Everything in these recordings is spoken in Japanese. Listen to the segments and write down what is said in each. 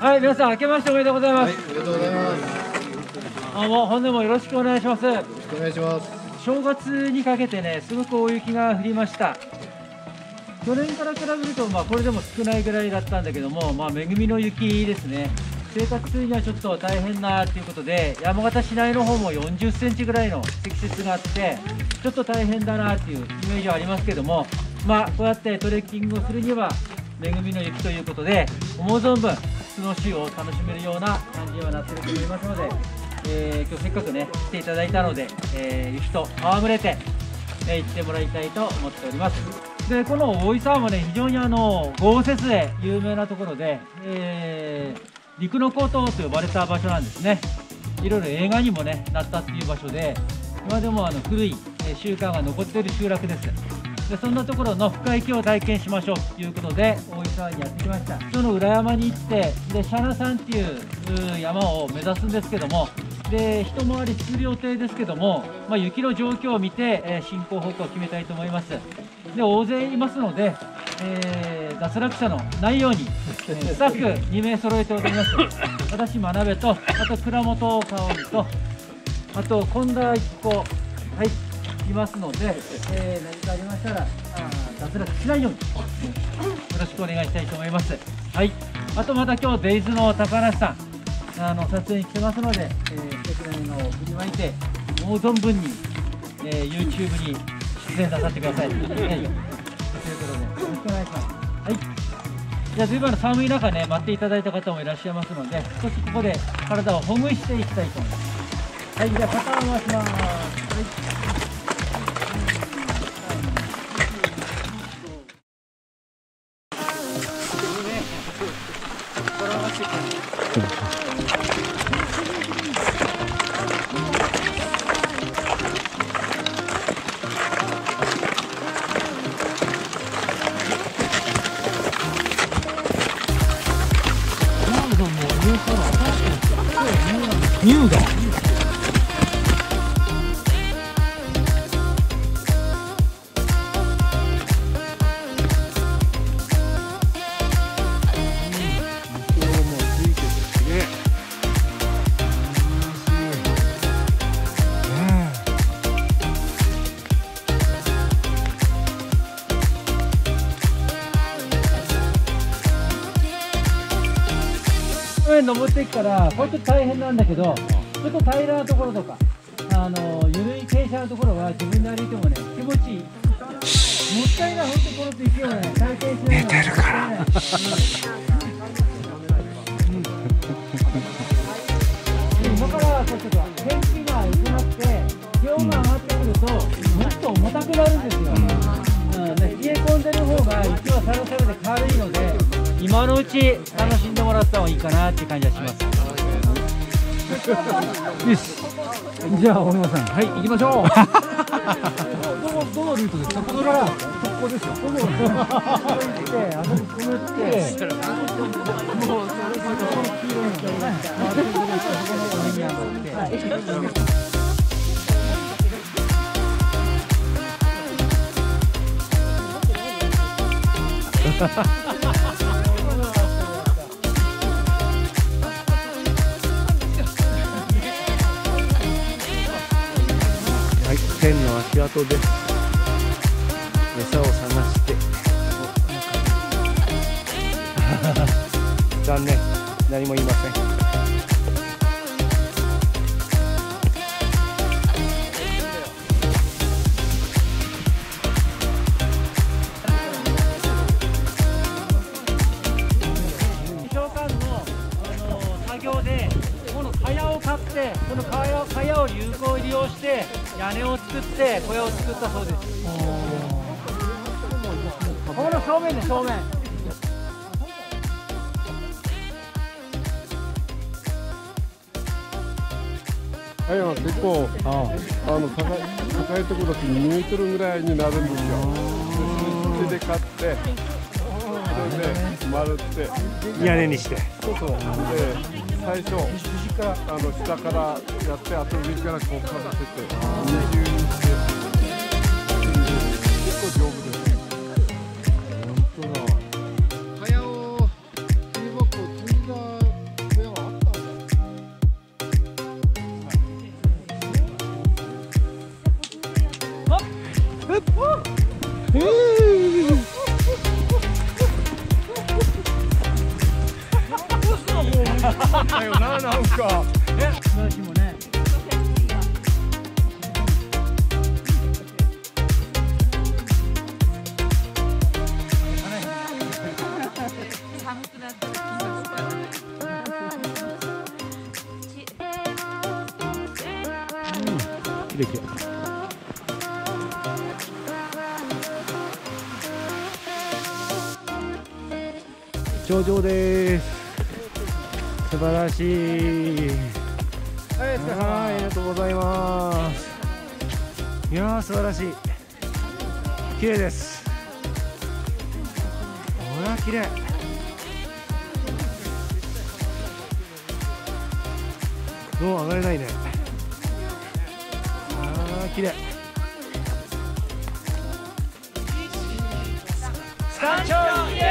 はい皆さん明けましておめでとうございます、はい、ありがとうございます。あもう本年もよろしくお願いします。よろしくお願いします。正月にかけてねすごく大雪が降りました。去年から比べるとまあこれでも少ないぐらいだったんだけどもまあ恵みの雪ですね。生活にはちょっと大変なということで山形市内の方も40センチぐらいの積雪があってちょっと大変だなっていうイメージはありますけどもまあこうやってトレッキングをするには恵みの雪ということで思う存分スノーシューを楽しめるような感じにはなってると思いますので、えー、今日せっかくね来ていただいたので、えー、雪と戯れて、えー、行ってもらいたいと思っておりますでこの大井沢もね非常にあの豪雪で有名なところで、えー陸の孤島と呼ばれた場所なんですねいろいろ映画にもねなったっていう場所で今でもあの古い習慣が残っている集落ですでそんなところの深い木を体験しましょうということで大井沢にやってきました。その裏山に行ってでシャナ山っていう山を目指すんですけどもで一回り数秒程ですけども、まあ、雪の状況を見て、え進行方向を決めたいと思います。で大勢いますのでえー、脱落者のないように、スタッフ2名揃えております。私真鍋とあと倉本香織とあと本田一子はい。いますので、えー、何かありましたらあ脱落しないようによろしくお願いしたいと思います。はい。あとまた今日デイズの高梨さんあの撮影に来てますので、えー、素敵なのを振りまいてもう存分に、えー、YouTube に出演なさってください、はい。うことでよろしくお願いします。はい。じゃあ随分寒い中ね待っていただいた方もいらっしゃいますので少しここで体をほぐしていきたいと思います。はい。じゃあ肩を回します。はい。乳が面登っていくからこれちょっと大変なんだけどちょっと平らなところとかあの緩い傾斜のところは自分で歩いてもね気持ちいい。もったいない本当この雪をね体験しない寝てるから、うん。今からちょっと天気が良くなって気温が上がってくるともっと重たくなるんですよ、うん。ね、冷え込んでる方が雪はサラサラで軽いので今のうち楽しんでもらった方がいいかなっていう感じがします。よし。じゃあ、小野さん、はい、行きましょう。どの、どのルートですか。ここから、ここですよ。ここ。行って、あそこくぐって。もう、それこそ、黄色いのがあ、そこで、そこの上に上がって。Ha ha ha. 天の足跡で餌を探して。残念。何も言いません蚊帳を買ってこの蚊帳を有効利用して屋根を作って小屋を作ったそうですここの正面で正面はい、結構ああの高い高いところだと2メートルぐらいになるんですよ。で、で買って、それで丸って屋根にして。そうそう。で、最初右からあの下からやってあと上からこうかぶせて。二重にして結構丈夫ですきれきれい頂上です。素晴らしいはい、はい、ありがとうございます。いやー素晴らしい。綺麗です。ほら綺麗。もう上がれないね。綺麗。山頂イエ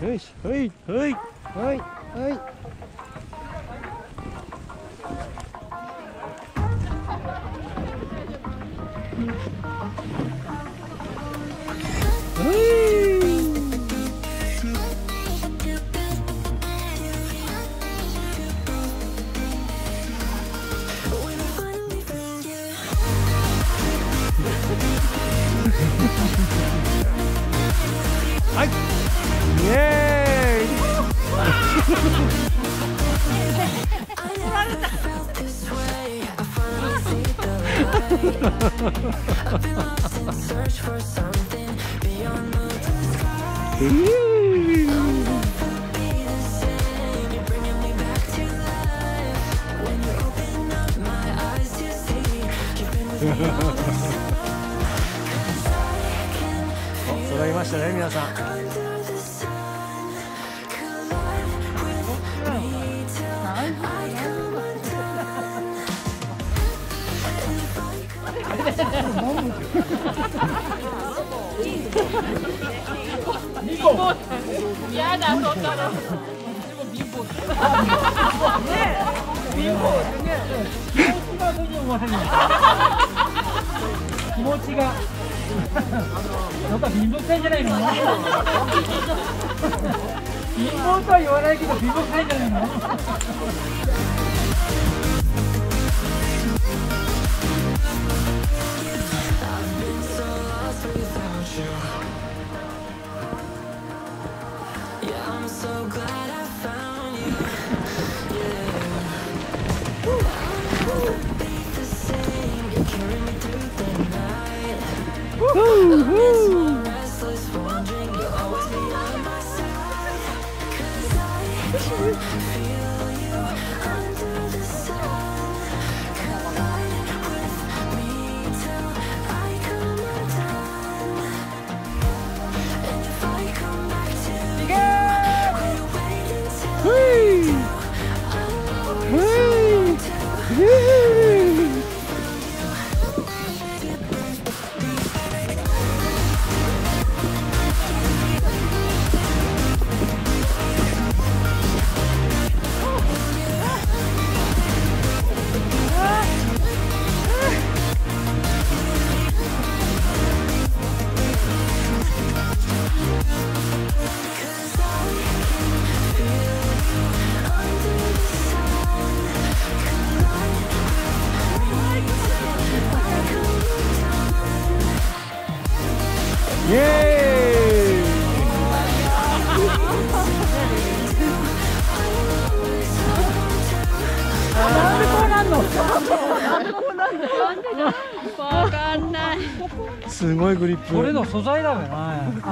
ーイ。よしはい。はい。はい。はい。揃いましたね皆さん。やだ、そんなの。気持ちがなんか貧乏くさいんじゃないの貧乏とは言わないけど貧乏くさいんじゃないの you. Yeah, I'm so glad I found. わかんない。すごいグリップ。これの素材だよな前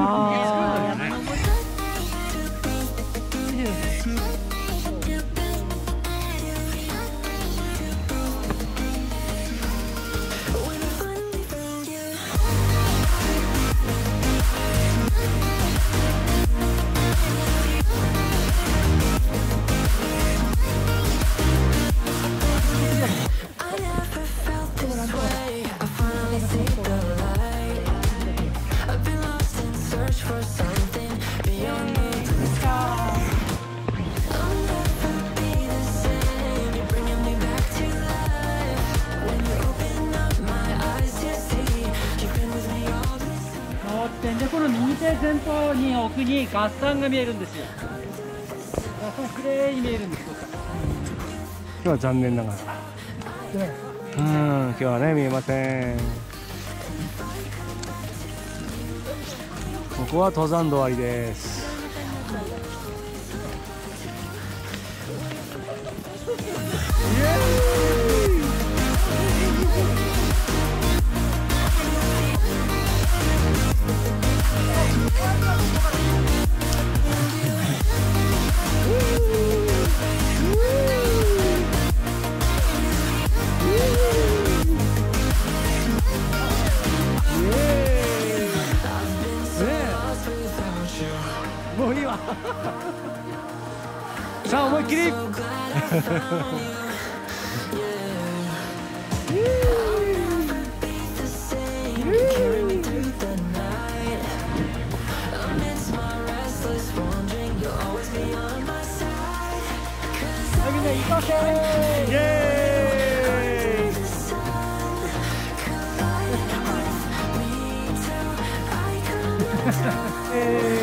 方に奥に合算が見えるんですよ。合算綺麗に見えるんですよ。今日は残念ながら。うん今日はね見えません。ここは登山道ありですもういいわさあ思いっきり。みんな行こうぜイ